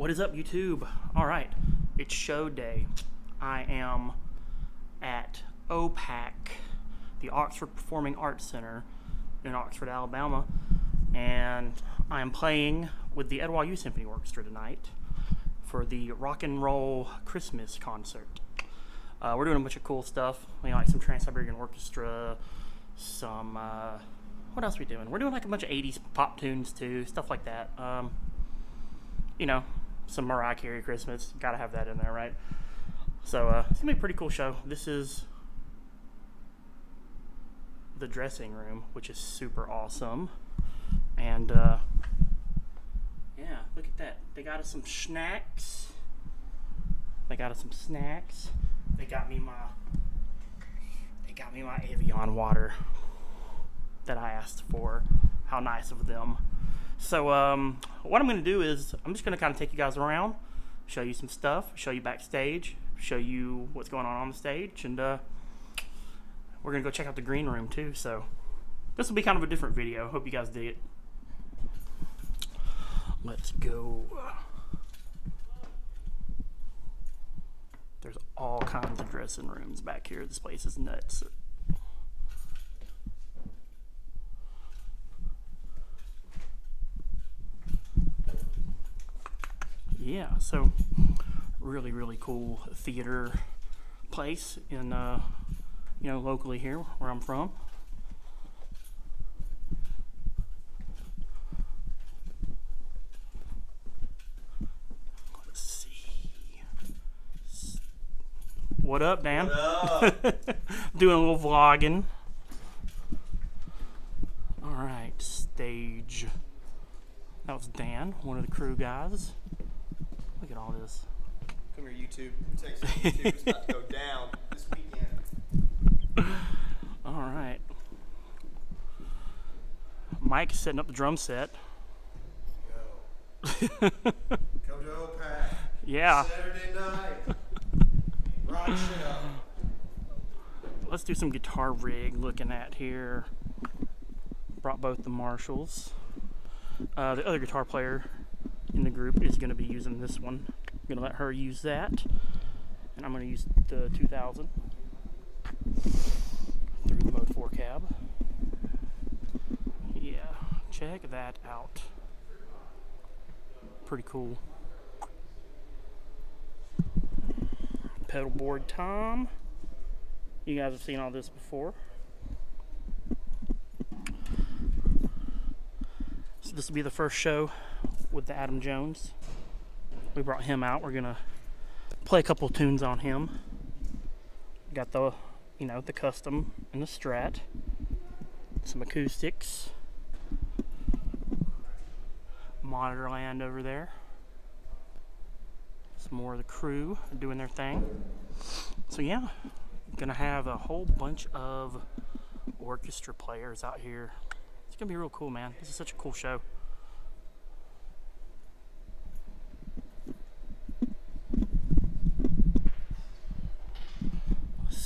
What is up, YouTube? All right, it's show day. I am at OPAC, the Oxford Performing Arts Center in Oxford, Alabama, and I am playing with the Youth Symphony Orchestra tonight for the Rock and Roll Christmas concert. Uh, we're doing a bunch of cool stuff, you know, like some Trans Siberian Orchestra, some uh, what else are we doing? We're doing like a bunch of '80s pop tunes too, stuff like that. Um, you know, some Mariah Carey Christmas. Got to have that in there, right? So uh, it's gonna be a pretty cool show. This is the dressing room, which is super awesome, and uh, yeah, look at that. They got us some snacks. They got us some snacks. They got me my. They got me my Evian water that I asked for. How nice of them. So um, what I'm going to do is I'm just going to kind of take you guys around, show you some stuff, show you backstage, show you what's going on on the stage, and uh, we're going to go check out the green room too. So this will be kind of a different video. Hope you guys dig it. Let's go. There's all kinds of dressing rooms back here. This place is nuts. Yeah, so really, really cool theater place in, uh, you know, locally here where I'm from. Let's see. What up, Dan? What Doing a little vlogging. All right, stage. That was Dan, one of the crew guys. Look at all this. Come here, YouTube. Let me tell you something. YouTube is about to go down this weekend. All right. Mike's setting up the drum set. Go. Come to OPAC. Yeah, Saturday night. Rock show. let's do some guitar rig looking at here. Brought both the Marshalls. Uh, the other guitar player in the group is going to be using this one. I'm going to let her use that. And I'm going to use the 2000 through the Mode 4 cab. Yeah, check that out. Pretty cool. Pedal board Tom. You guys have seen all this before. So this will be the first show with the Adam Jones. We brought him out. We're gonna play a couple tunes on him. Got the, you know, the custom and the Strat. Some acoustics. Monitorland over there. Some more of the crew doing their thing. So yeah, gonna have a whole bunch of orchestra players out here. It's gonna be real cool, man. This is such a cool show.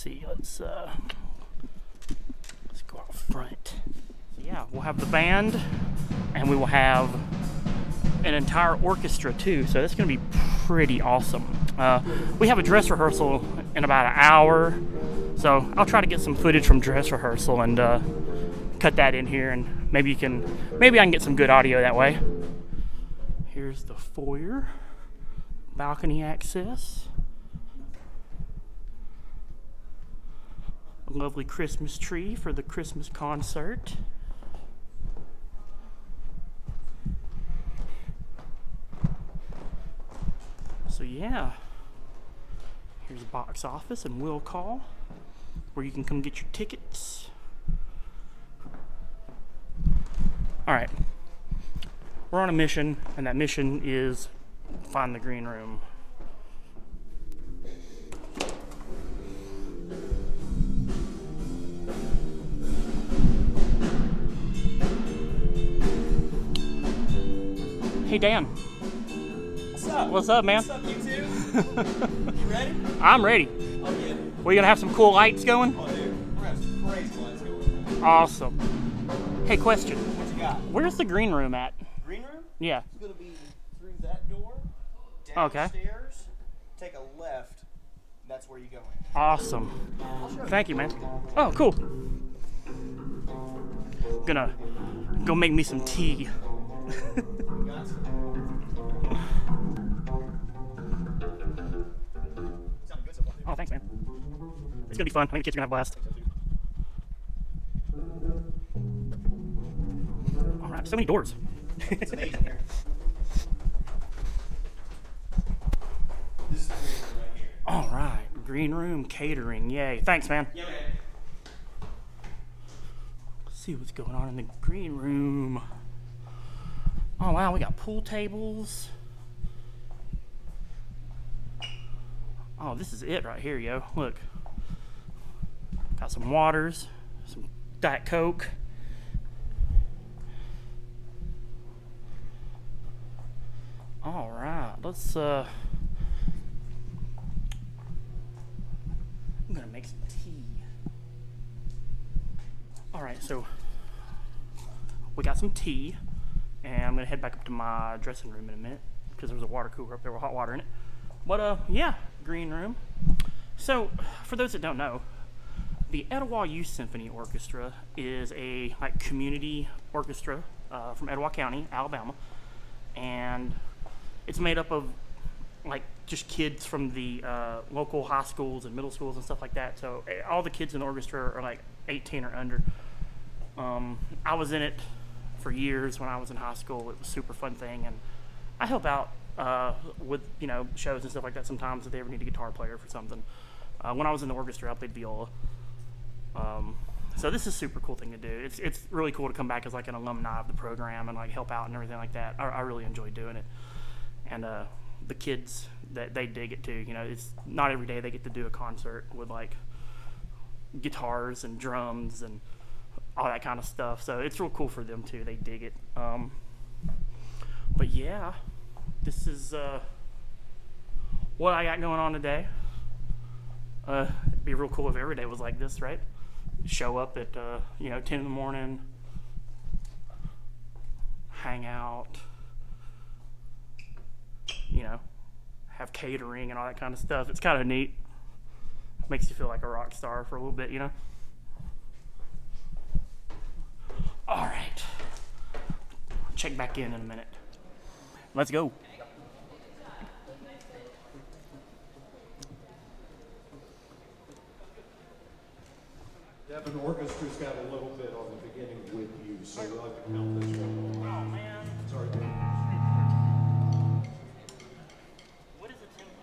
See. Let's uh, let's go out front. So yeah, we'll have the band, and we will have an entire orchestra too. So that's gonna be pretty awesome. Uh, we have a dress rehearsal in about an hour, so I'll try to get some footage from dress rehearsal and uh, cut that in here, and maybe you can, maybe I can get some good audio that way. Here's the foyer, balcony access. Lovely Christmas tree for the Christmas concert. So yeah, here's a box office and will call where you can come get your tickets. All right, we're on a mission, and that mission is find the green room. Hey Dan, What's up? what's up, man? What's up, YouTube? you ready? I'm ready. Oh, yeah. We gonna have some cool lights going? Oh, dude. We're gonna have some crazy ones going. Awesome. Hey, question. What you got? Where's the green room at? Green room? Yeah. It's gonna be through that door. Okay. downstairs, take a left. That's where you go in. Awesome. Thank you, man. Oh, cool. Gonna go make me some tea. It's gonna be fun. I think the kids are gonna have a blast. All right, so many doors. It's amazing here. This is the green room right here. All right, green room catering. Yay! Thanks, man. Yeah, man. Let's see what's going on in the green room. Oh wow, we got pool tables. Oh, this is it right here, yo. Look. Got some waters, some Diet Coke. All right, let's uh I'm gonna make some tea. All right, so we got some tea, and I'm gonna head back up to my dressing room in a minute because there was a water cooler up there with hot water in it. But uh, yeah, green room. So, for those that don't know, the Etowah Youth Symphony Orchestra is a like community orchestra uh, from Etowah County, Alabama, and it's made up of like just kids from the uh, local high schools and middle schools and stuff like that. So eh, all the kids in the orchestra are like 18 or under. Um, I was in it for years when I was in high school. It was a super fun thing, and I help out uh, with you know shows and stuff like that sometimes if they ever need a guitar player for something. Uh, when I was in the orchestra, I played viola. Um, so this is a super cool thing to do. It's it's really cool to come back as like an alumni of the program and like help out and everything like that. I, I really enjoy doing it, and uh, the kids that they dig it too. You know, it's not every day they get to do a concert with like guitars and drums and all that kind of stuff. So it's real cool for them too. They dig it. Um, but yeah, this is uh, what I got going on today. Uh, it'd be real cool if every day was like this, right? Show up at uh, you know ten in the morning, hang out, you know, have catering and all that kind of stuff. It's kind of neat. Makes you feel like a rock star for a little bit, you know. All right. Check back in in a minute. Let's go. Devin Orchestra's got a little bit on the beginning with you, so we'll have to count this one. Oh man. Sorry. What is a tempo?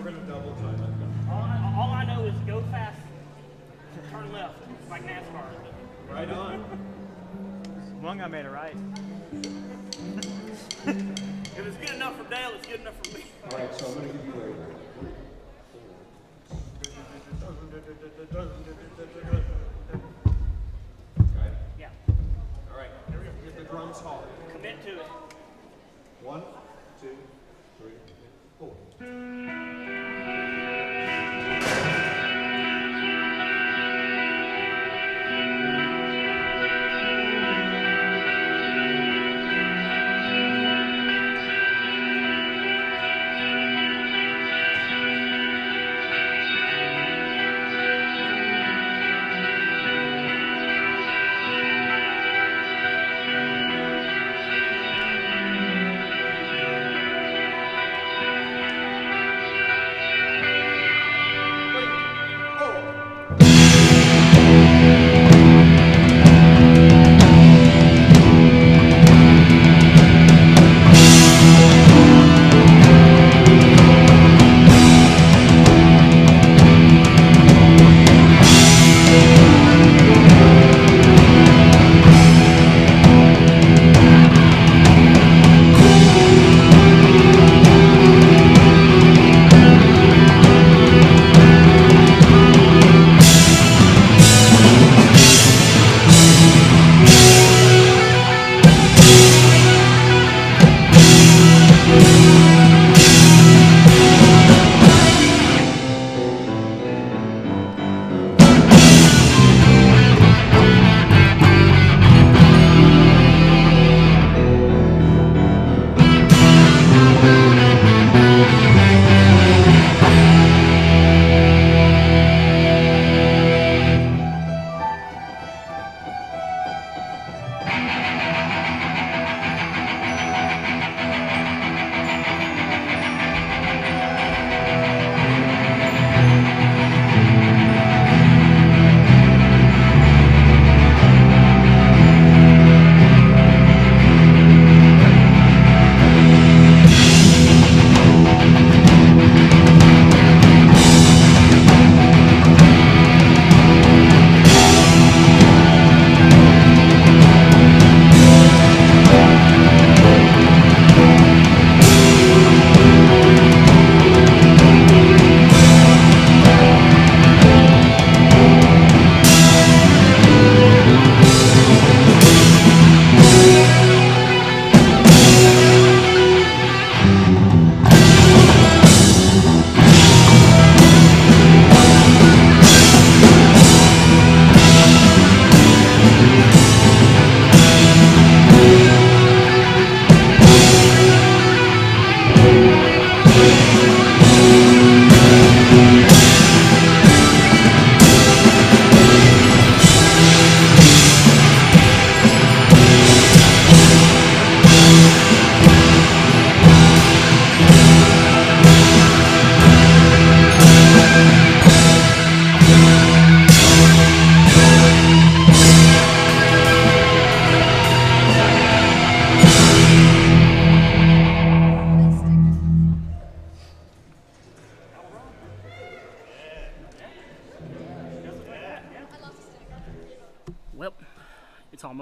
We're gonna double time it. All I, all I know is go fast, turn left, like NASCAR. Right on. One guy made it right. If it's good enough for Dale, it's good enough for me. All right, so I'm gonna give you a. Okay, Yeah. all right, here we go. Get the drums hard. Commit to it. One, two, three, four.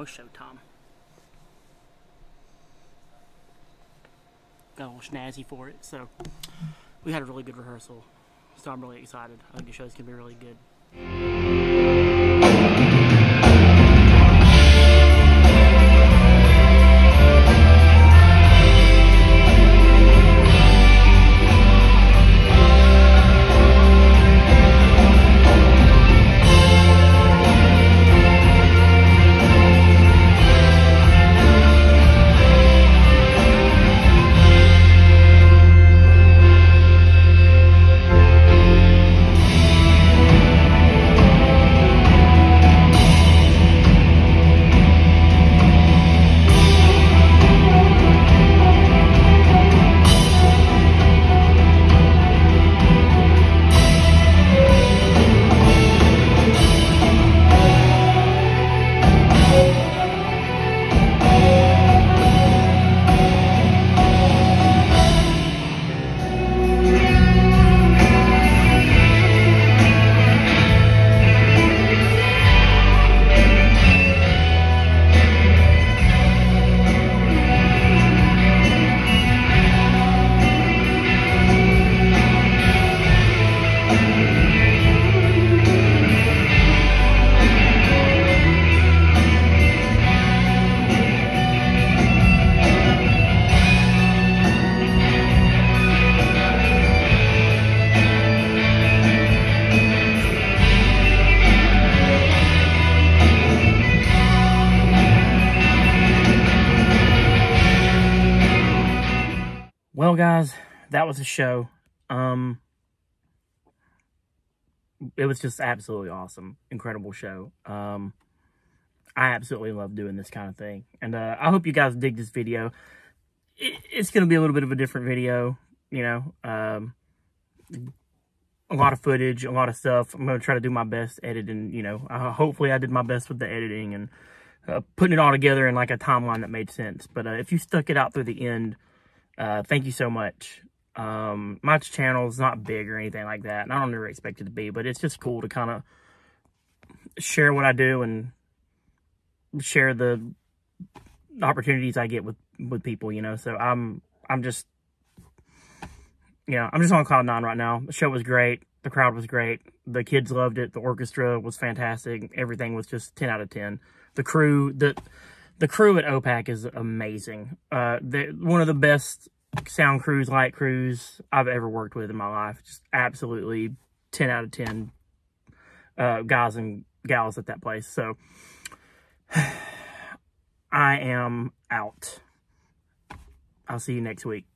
Almost showtime. Got a little snazzy for it, so we had a really good rehearsal. So I'm really excited. I think the show's gonna be really good. Well, guys, that was the show. Um, it was just absolutely awesome, incredible show. Um, I absolutely love doing this kind of thing, and uh, I hope you guys dig this video. It, it's going to be a little bit of a different video, you know. Um, a lot of footage, a lot of stuff. I'm going to try to do my best editing. You know, uh, hopefully I did my best with the editing and uh, putting it all together in like a timeline that made sense. But uh, if you stuck it out through the end uh, thank you so much. Um, my channel is not big or anything like that, and I don't ever expect it to be, but it's just cool to kind of share what I do and share the opportunities I get with, with people, you know, so I'm, I'm just, you know, I'm just on cloud nine right now. The show was great. The crowd was great. The kids loved it. The orchestra was fantastic. Everything was just 10 out of 10. The crew, the, the crew at OPAC is amazing. Uh, one of the best sound crews, light crews I've ever worked with in my life. Just absolutely 10 out of 10 uh, guys and gals at that place. So I am out. I'll see you next week.